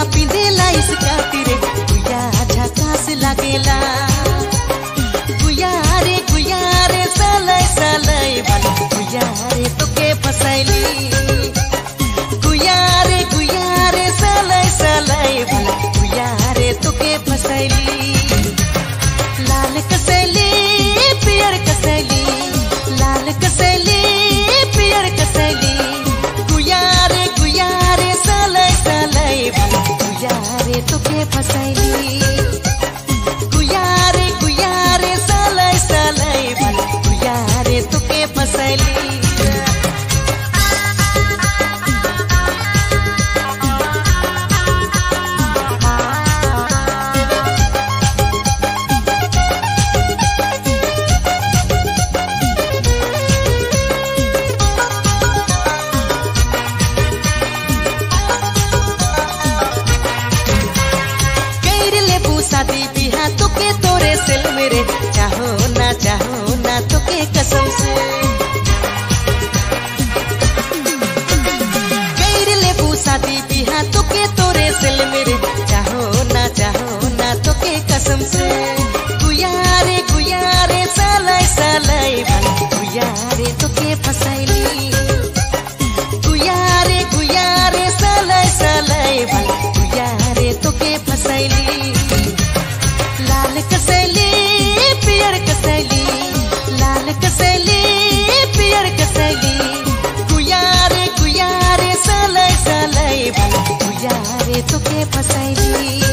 Copy देला इस खातिर गुया अच्छा खास लागेला गुया रे गुया रे साले साले बन गुया रे तो फसैली गुयारे तुके तुके फसैली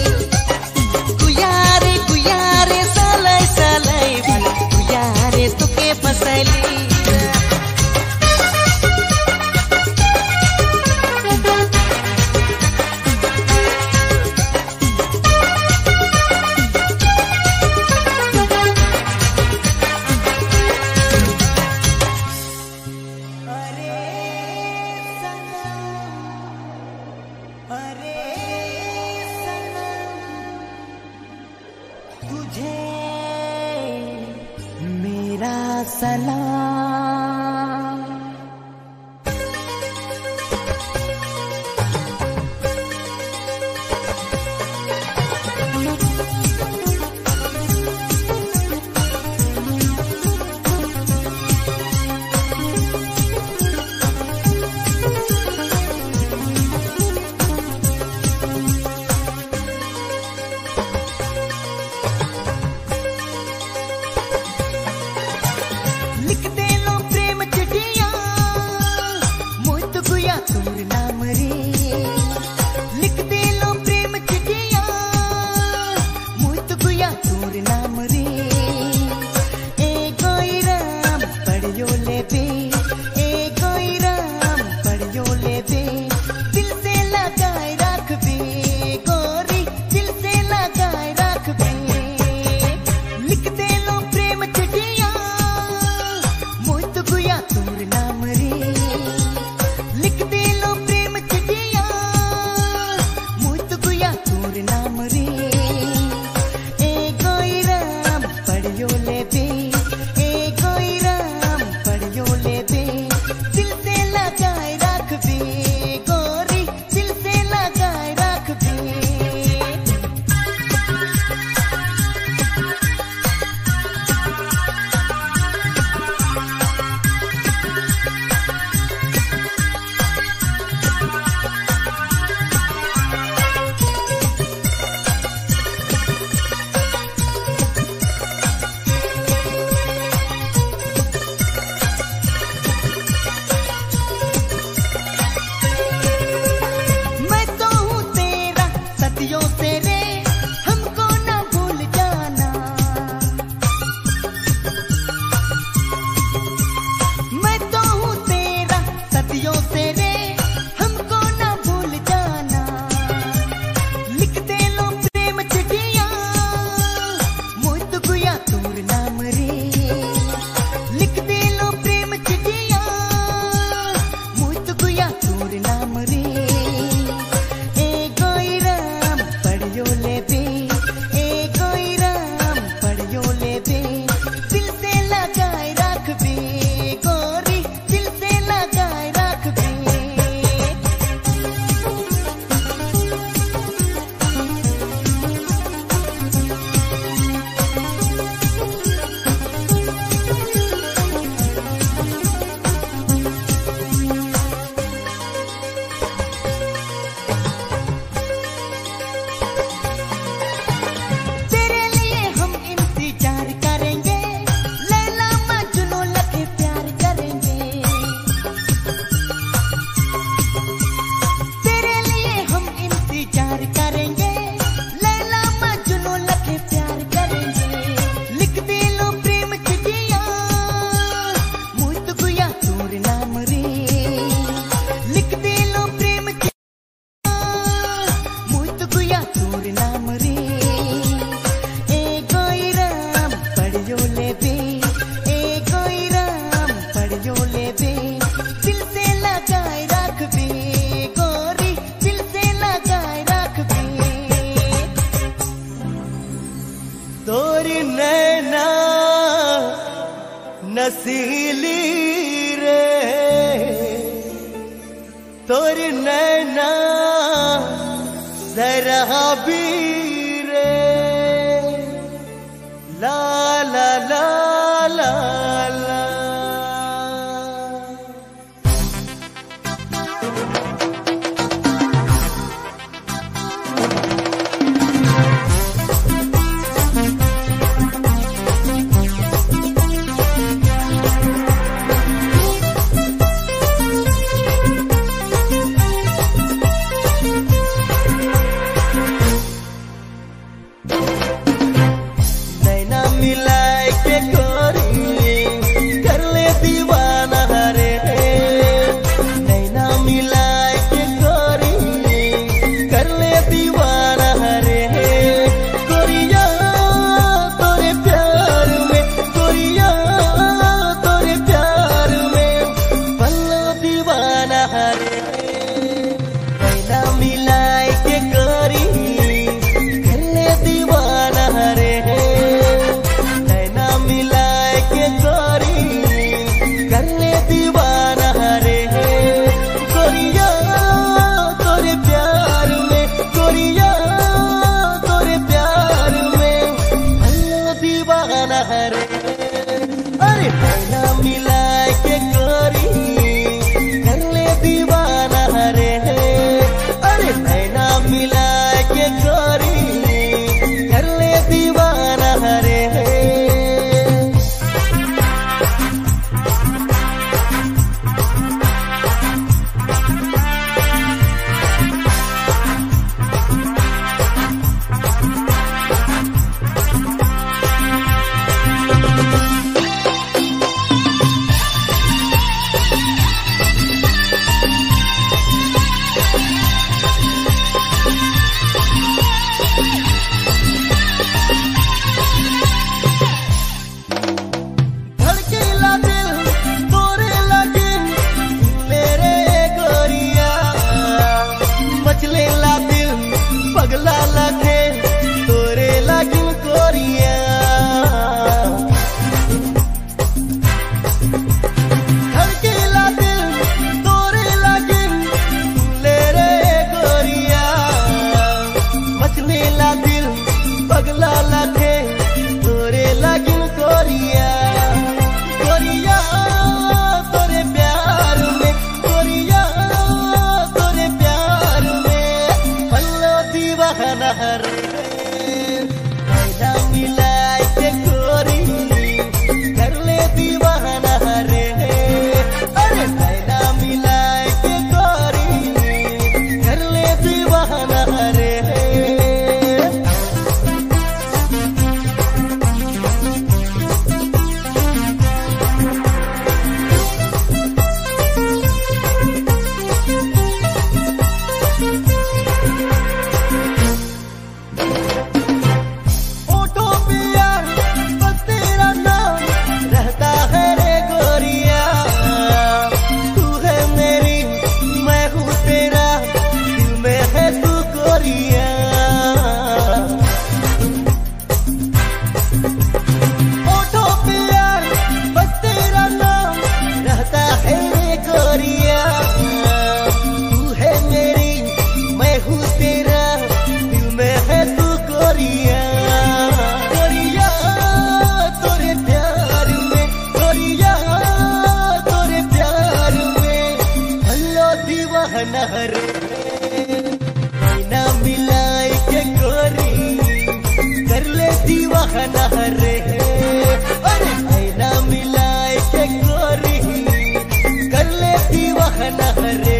दीवाना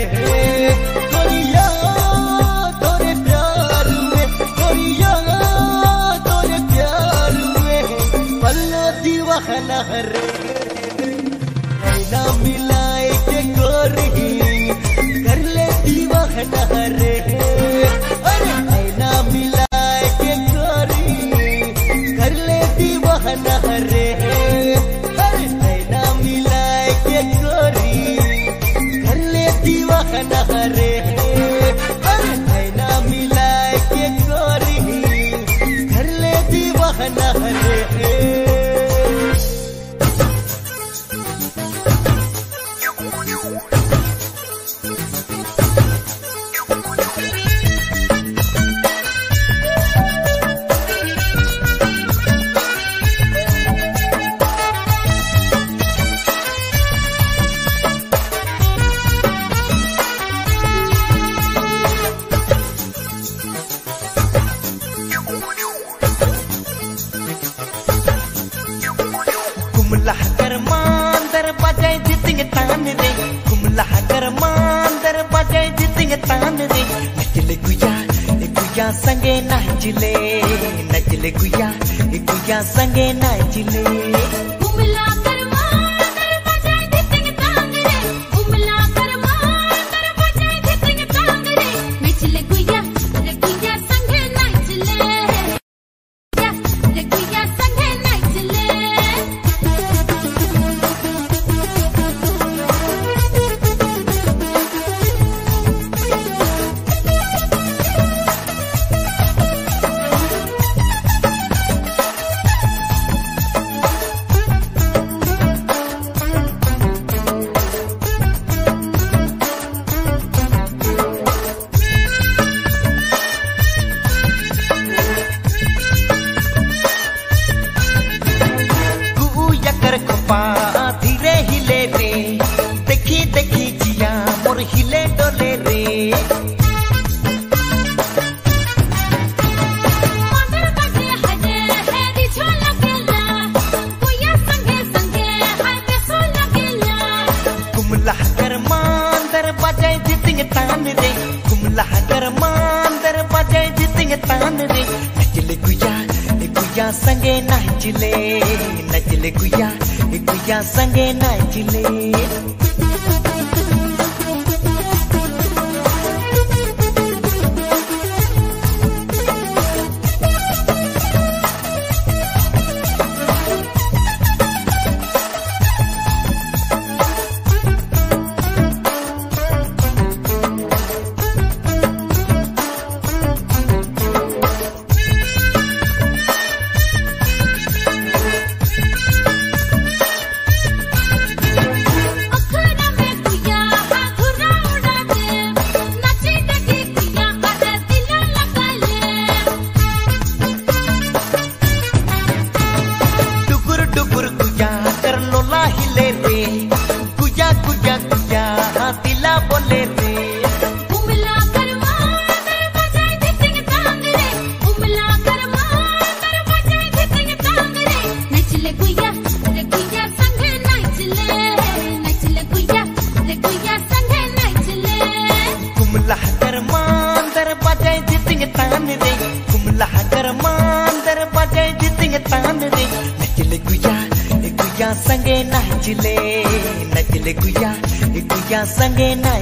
calculator. गुया संगे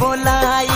बोलाई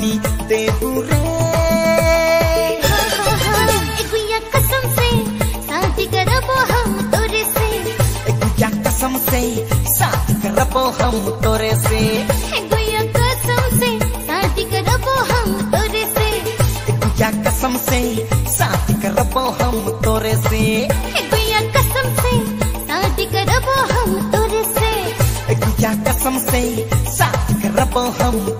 पानी दे रे हाँ हम तोरे से। गुया कसम से साथ करबो हम तोरे से। गुया कसम से साथ करबो हम तोरे से। गुया कसम से साथ करबो हम तोरे से। गुया कसम से साथ करबो हम तोरे से।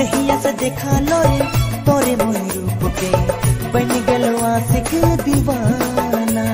कहिया से देखा लोए तोरे मोर रूप के बन गलवा सिख दीवाना।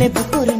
লেবু করে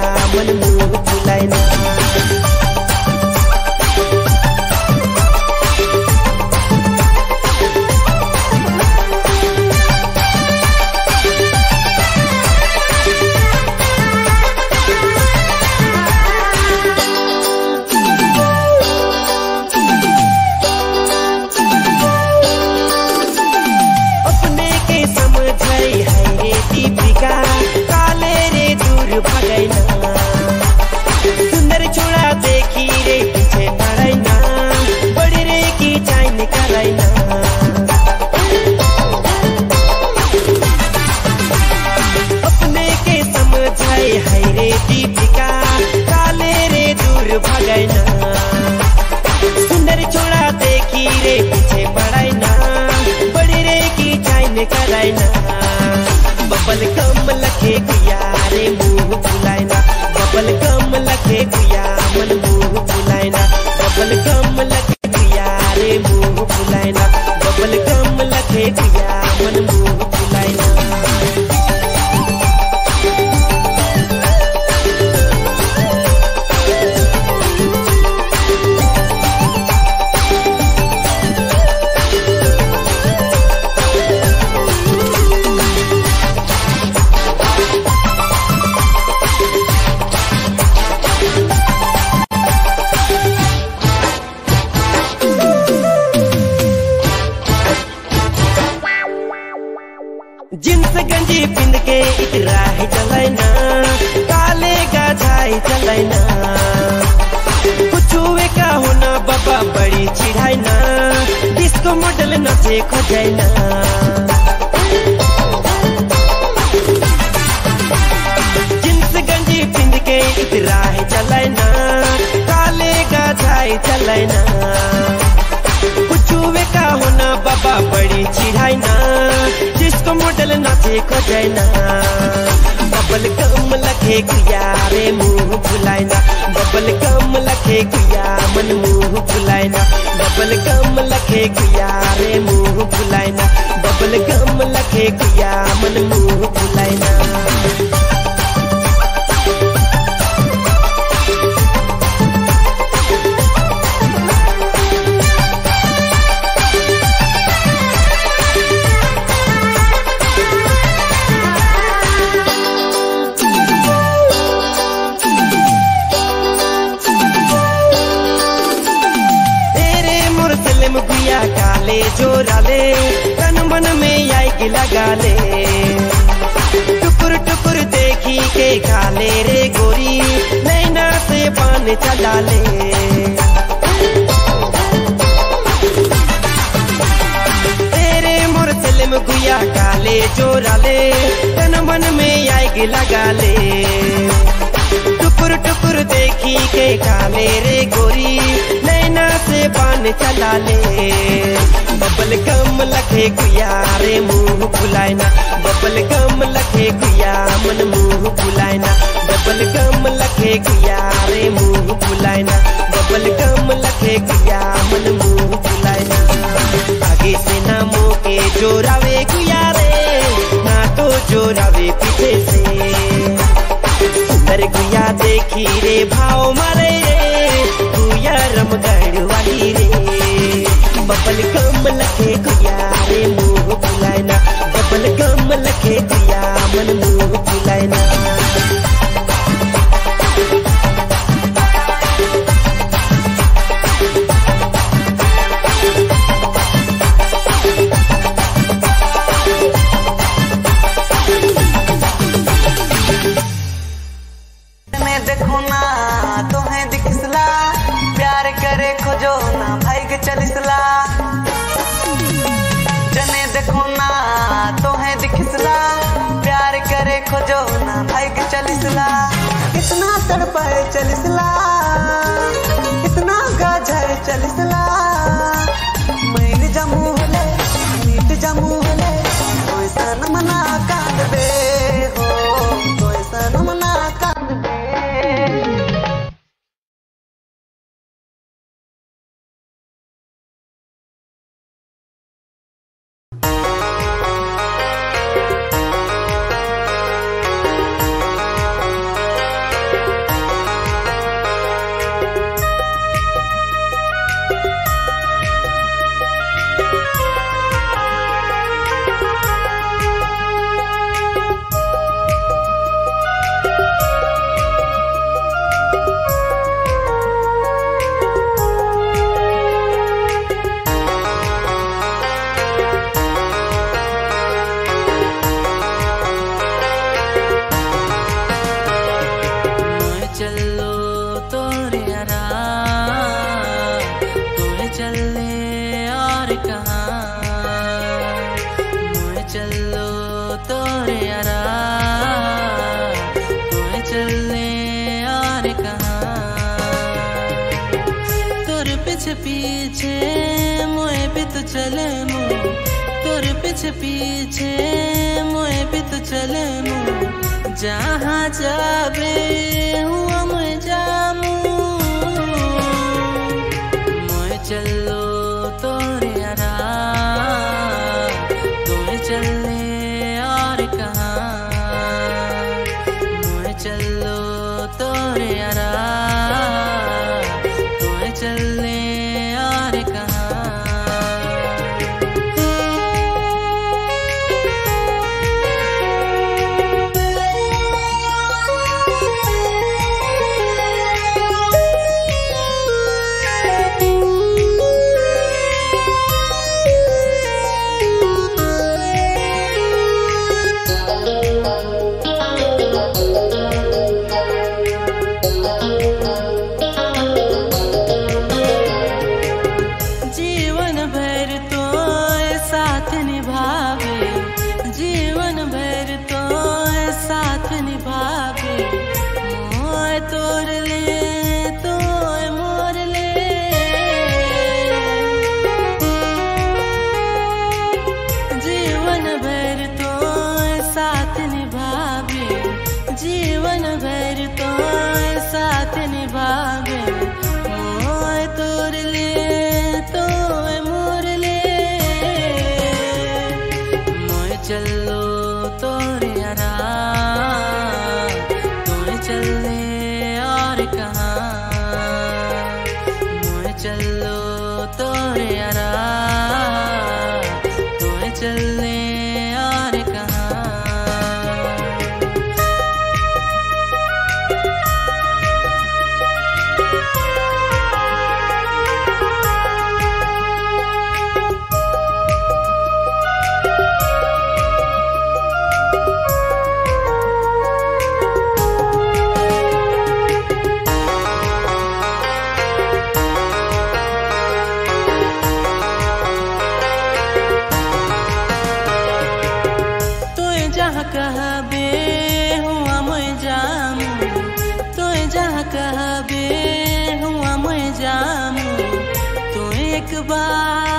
when I'm. Yeah. काले रे गोरी, नैना से पान चला ले तेरे मुरसलम गुया काले चोरा ले तन मन में आग लगा ले टुकुर टुकुर देखी के काले रे गोरी नैना से बान चला ले। बबल कम लखे गुया रे मुँह फुलाइना बबल कम लखे गुया मन मुँह फुलाइना बबल कम लखे गुया रे मुँह फुलाइना बबल कम लखे गुया मन मुँह फुलाइना आगे से ना मुँह के जोरावे गुया रे। ना तो जोरावे पीछे से। सुंदर गुया देखी रे, भाव मारे रे। गुया रम वाली रे। बबल गम लखे गुया रे, मुँह फुलाइना बबल गम लखे गुया मन मुँह फुलाइना तड़पाए चलिसला इतना गाझाए चलिसला मैल जमू होले मीट जमू होले कोई सन मना कांद जहाँ कहबे हुआ मैं जामू। तु जहाँ कहबे हुआ मैं जामू। तु एक बार